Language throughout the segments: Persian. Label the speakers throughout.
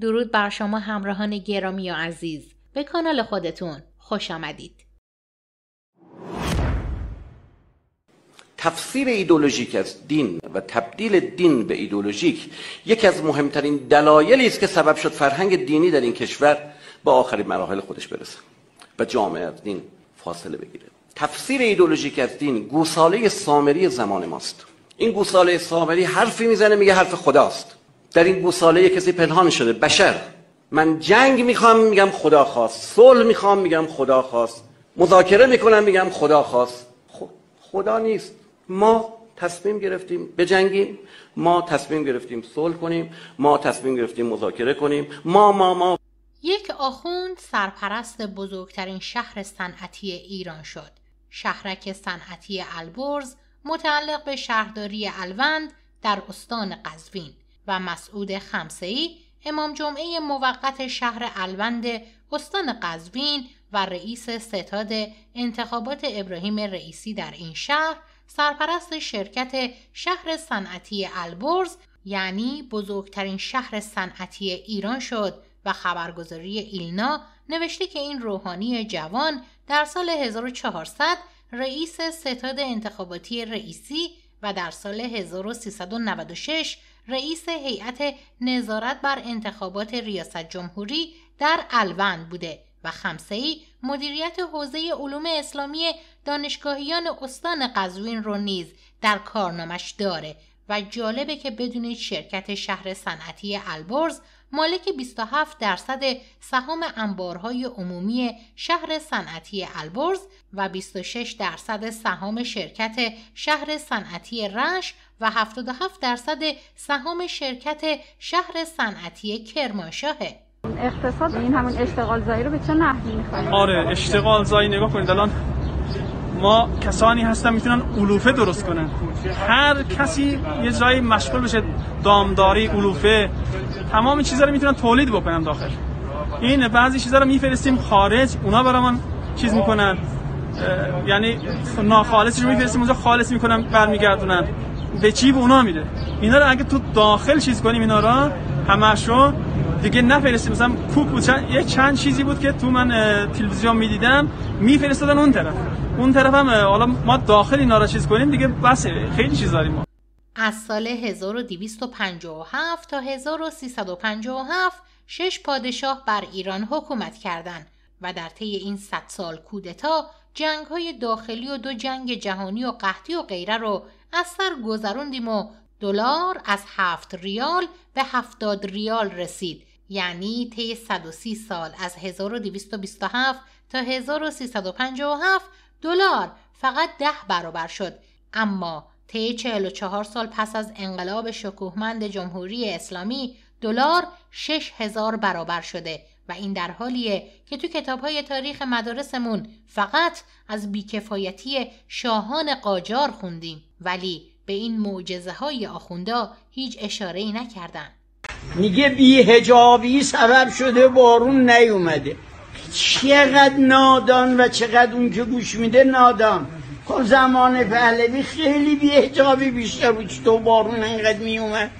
Speaker 1: درود بر شما همراهان گرامی و عزیز. به کانال خودتون خوش آمدید.
Speaker 2: تفسیر ایدولوژیک از دین و تبدیل دین به ایدولوژیک یکی از مهمترین دلایلی است که سبب شد فرهنگ دینی در این کشور به آخرین مراحل خودش برسه و جامعه از دین فاصله بگیره. تفسیر ایدولوژیک از دین گوساله سامری زمان ماست. این گوساله سامری حرفی می‌زنه میگه حرف خداست. در این گوساله کسی پنهان شده. بشر. من جنگ می‌خوام میگم خدا خواست. صلح می‌خوام میگم خدا خواست. مذاکره می‌کنم میگم خدا خواست. خدا نیست. ما تصمیم گرفتیم بجنگیم. ما تصمیم گرفتیم صلح کنیم. ما تصمیم گرفتیم مذاکره کنیم. ما ما ما.
Speaker 1: یک آخوند سرپرست بزرگترین شهر صنعتی ایران شد. شهرک صنعتی البرز متعلق به شهرداری الوند در استان قزوین. و مسعود خمسه‌ای امام جمعه موقت شهر الوند استان قزوین و رئیس ستاد انتخابات ابراهیم رئیسی در این شهر سرپرست شرکت شهر صنعتی البرز یعنی بزرگترین شهر صنعتی ایران شد و خبرگزاری ایلنا نوشته که این روحانی جوان در سال 1400 رئیس ستاد انتخاباتی رئیسی و در سال 1396 رئیس هیئت نظارت بر انتخابات ریاست جمهوری در الوند بوده و خمسه‌ای مدیریت حوزه علوم اسلامی دانشگاهیان استان قزوین رو نیز در کارنامش داره و جالبه که بدونید شرکت شهر صنعتی البرز مالک 27 درصد سهام انبارهای عمومی شهر صنعتی البرز و 26 درصد سهام شرکت شهر صنعتی رش و 77 درصد سهام شرکت شهر صنعتی کرمانشاهه.
Speaker 3: اقتصاد این همون اشتغال زایی رو به چه نحوی می‌خواید؟
Speaker 4: آره اشتغال زایی نگاه کنید. الان ما کسانی هستن می‌تونن علوفه درست کنن. هر کسی یه جایی مشغول بشه دامداری علوفه تمام چیزا رو می‌تونن تولید بکنن داخل. این بعضی چیزا رو میفرستیم خارج اونا برامون چیز می‌کنن. یعنی ناخالصش رو میفرستیم اونجا خالص می‌کنن برمیگردونن. به چی به اونا میده اینا رو اگه تو داخل چیز کنیم اینا رو همشو دیگه نفرستیم. مثلا کوک بود. یه چند چیزی بود که تو من تلویزیون می‌دیدم میفرستادن اون طرف. اون طرف هم حالا ما داخل اینا رو چیز کنیم دیگه بسه خیلی چیز داریم ما.
Speaker 1: از سال 1257 تا 1357 شش پادشاه بر ایران حکومت کردند و در طی این 100 سال کودتا جنگ های داخلی و دو جنگ جهانی و قحطی و غیره رو از سر گذروندیم و دلار از هفت ریال به هفتاد ریال رسید. یعنی طی 130 سال از 1227 تا 1357 دلار. فقط ده برابر شد. اما طی 44 سال پس از انقلاب شکوهمند جمهوری اسلامی دلار 6000 برابر شده و این در حالیه که تو کتاب های تاریخ مدارسمون فقط از بیکفایتی شاهان قاجار خوندیم. ولی به این معجزه های آخوندا هیچ اشاره ای نکردن.
Speaker 5: میگه بیهجابی سبب شده بارون نیومده. چقدر نادان و چقدر اون که گوش میده نادان. خب زمان پهلوی خیلی بیهجابی بیشتر بود. تو بارون اینقدر میومد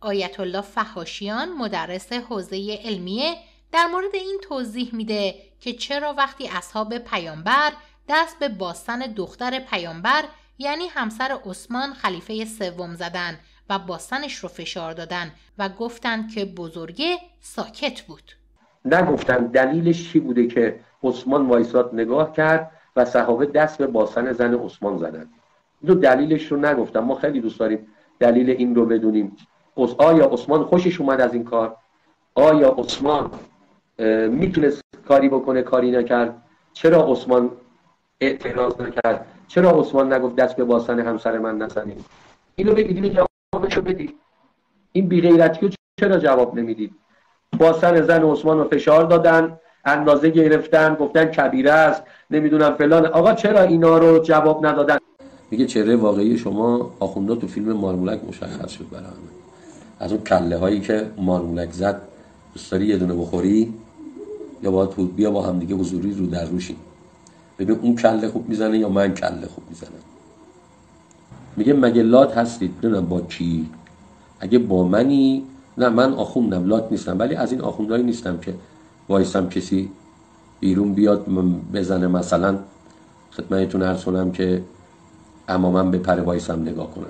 Speaker 1: آیت الله فهاشیان مدرس حوزه علمیه در مورد این توضیح میده که چرا وقتی اصحاب پیامبر دست به باستن دختر پیامبر یعنی همسر عثمان خلیفه سوم زدن و باستنش رو فشار دادن و گفتند که بزرگه ساکت بود.
Speaker 6: نگفتن دلیلش چی بوده که عثمان وایساد نگاه کرد و صحابه دست به باستن زن عثمان زدن. دو دلیلش رو نگفتن ما خیلی دوست داریم دلیل این رو بدونیم. آیا عثمان خوشش اومد از این کار؟ آیا عثمان می‌تونست کاری بکنه کاری نکرد؟ چرا عثمان اعتراض نکرد؟ چرا عثمان نگفت دست به باستن همسر من نزنید اینو بگید اینو جوابشو بدید. این بیغیرتی رو چرا جواب نمی‌دید؟ باستن زن عثمان فشار دادن اندازه گرفتن گفتن کبیره است نمی‌دونم فلان. آقا چرا اینا رو جواب ندادن؟
Speaker 7: میگه چهره واقعی شما آخوندا تو فیلم مارمولک مشخص شد برای از اون کله هایی که مارمولک زد دوست یه دونه بخوری یا باید بیا با همدیگه حضوری رو در روشیم ببین اون کله خوب می‌زنه یا من کله خوب می‌زنم؟ میگه مگه هستید؟ نمی‌دونم با کی. اگه با منی نه من آخوندم لات نیستم ولی از این آخوندهایی نیستم که وایستم کسی بیرون بیاد بزنه. مثلا خدمتتون عرض کنم که اما من به پر وایسم نگاه کنم.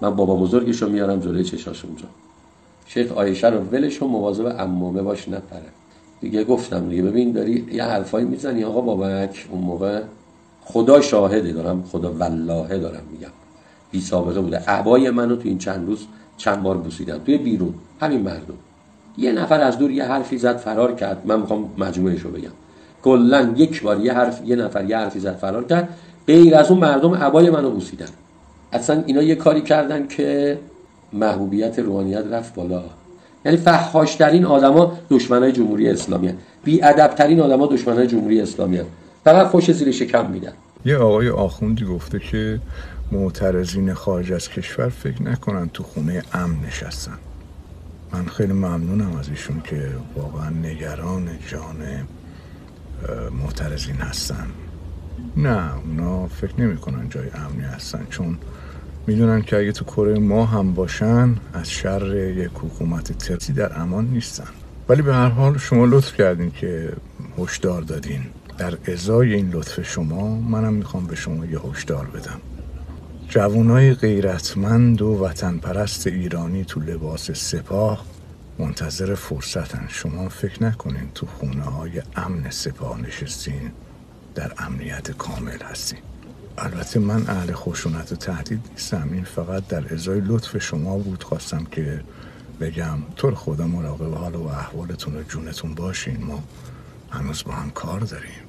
Speaker 7: من بابا بزرگش رو میارم جلوی چشاش اونجا شیخ آیشه رو ولش و مواظب امامه باش نپره. دیگه گفتم دیگه ببین داری یه حرفایی می‌زنی آقا بابک اون موقع خدا شاهده دارم خدا والله دارم میگم. بی سابقه بوده. عبای منو تو این چند روز چند بار بوسیدم. توی بیرون. همین مردم. یه نفر از دور یه حرفی زد فرار کرد. من می‌خوام مجموعش رو بگم. کلا یک بار یه حرف یه نفر یه حرفی زد فرار کرد. غیر از اون مردم عبای منو بوسیدن. اصلا اینا یه کاری کردن که محبوبیت روحانیت رفت بالا. یعنی فحاشترین آدما دشمنای جمهوری اسلامی هن. بی ادبترین آدما دشمنای جمهوری اسلامی هن. فقط خوش زیر شکم میدن.
Speaker 8: یه آقای آخوندی گفته که معترضین خارج از کشور فکر نکنن تو خونه امن نشستن. من خیلی ممنونم از ایشون که واقعا نگران جان معترضین هستن. نه اونا فکر نمی کنن جای امنی هستن چون می‌دونن که اگه تو کره ما هم باشن از شر یک حکومت ترسی در امان نیستن. ولی به هر حال شما لطف کردین که هشدار دادین. در ازای این لطف شما منم می‌خوام به شما یه هشدار بدم. جوانای غیرتمند و وطن پرست ایرانی تو لباس سپاه منتظر فرصتن. شما فکر نکنین تو خونه های امن سپاه نشستین. در امنیت کامل هستین. البته من اهل خشونت و تهدید نیستم. این فقط در ازای لطف شما بود خواستم که بگم طور خدا مراقب حال و احوالتون و جونتون باشین. ما هنوز با هم کار داریم.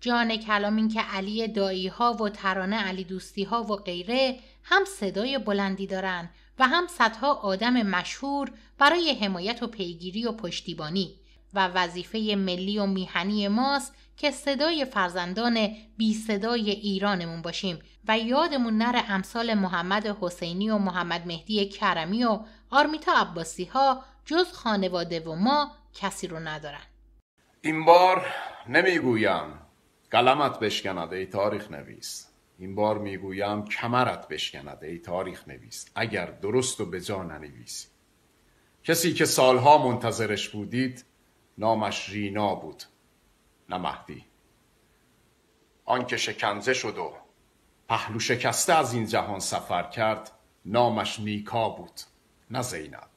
Speaker 1: جان کلام این که علی دایی ها و ترانه علی دوستی ها و غیره هم صدای بلندی دارن و هم صدها آدم مشهور برای حمایت و پیگیری و پشتیبانی و وظیفه ملی و میهنی ماست که صدای فرزندان بی صدای ایرانمون باشیم و یادمون نره امثال محمد حسینی و محمد مهدی کرمی و آرمیتا عباسی ها جز خانواده و ما کسی رو ندارن.
Speaker 9: این بار نمی‌گویم. قلمت بشکند ای تاریخ نویس. این بار می‌گویم کمرت بشکند ای تاریخ نویس. اگر درست و به جا ننویسی. کسی که سالها منتظرش بودید نامش رینا بود نه مهدی. آنکه شکنزه شد و پهلو شکسته از این جهان سفر کرد نامش نیکا بود نه زینب.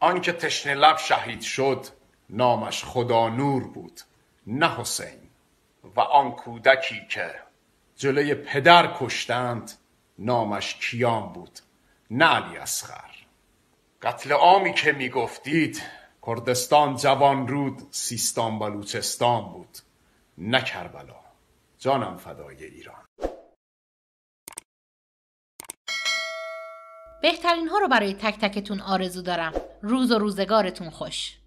Speaker 9: آنکه تشنه لب شهید شد نامش خدا نور بود نه حسین. و آن کودکی که جلوی پدر کشتند نامش کیان بود نه علی اصغر. قتل عامی که می‌گفتید کردستان جوان رود سیستان بلوچستان بود نه کربلا. جانم فدای ایران.
Speaker 1: بهترین ها رو برای تک تکتون آرزو دارم. روز و روزگارتون خوش.